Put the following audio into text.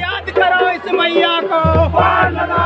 याद करो इस मैया को। पार लगा